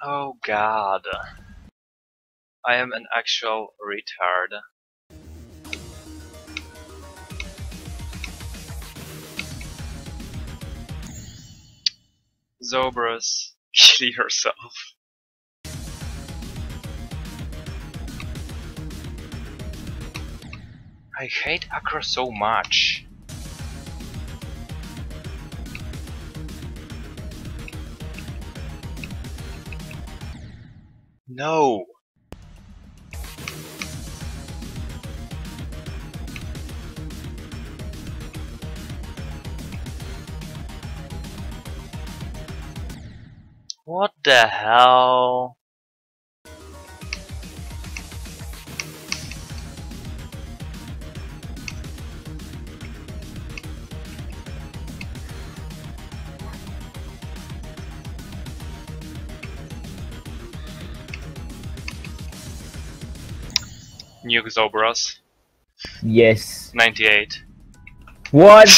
Oh god. I am an actual retard. Zobros, kill yourself. I hate Acro so much. No! What the hell? Nuke Zobros, Yes. 98. What?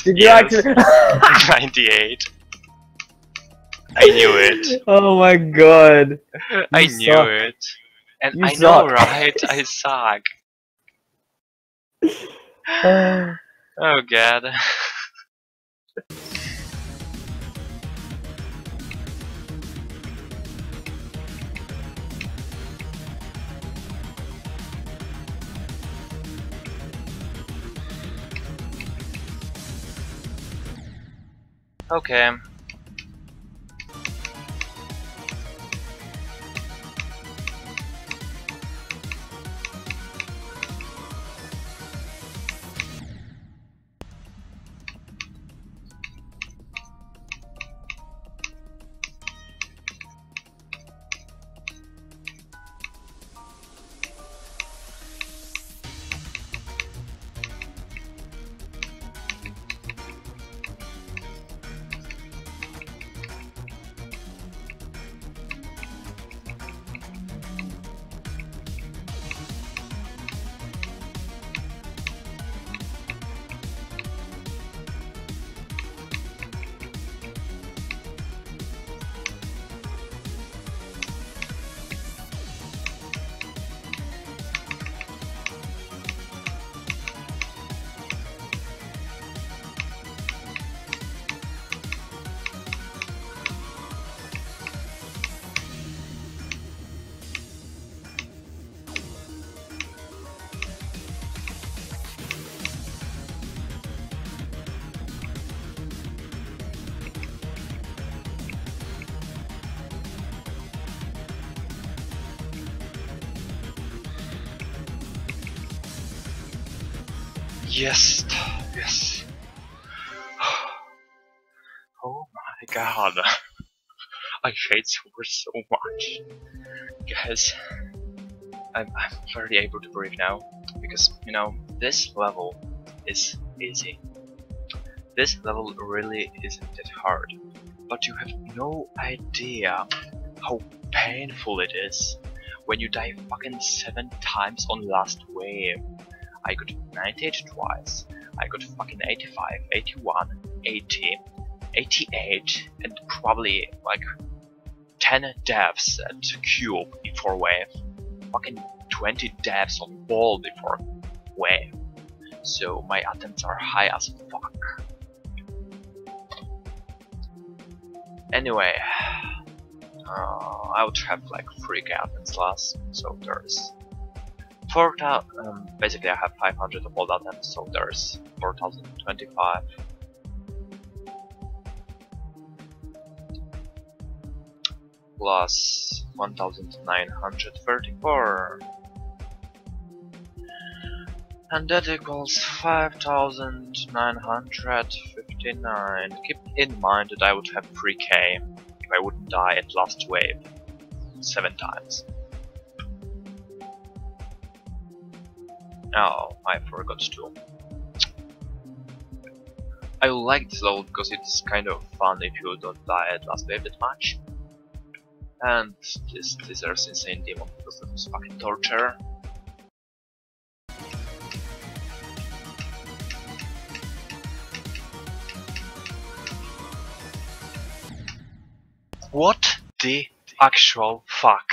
Did you actually? 98. I knew it. Oh my god. I You knew it. And You I know, right? I suck. Oh god. Okay. Yes, yes. Oh my god. I hate Super so much. Guys, I'm, I'm barely able to breathe now. Because, you know, this level is easy. This level really isn't that hard. But you have no idea how painful it is when you die fucking 7 times on last wave. I got 98 twice, I got fucking 85, 81, 80, 88, and probably like 10 deaths at cube before wave. Fucking 20 deaths on ball before wave. So my attempts are high as fuck. Anyway, uh, I would have like 3 attempts last, so there's 4000, um, basically I have 500 of all attempts, so there's 4025. Plus 1934. And that equals 5959. Keep in mind that I would have 3k if I wouldn't die at last wave 7 times. Oh, I forgot to. I like this level because it's kind of fun if you don't die at last wave that much. And this deserves insane demon because that was fucking torture. What the actual fuck.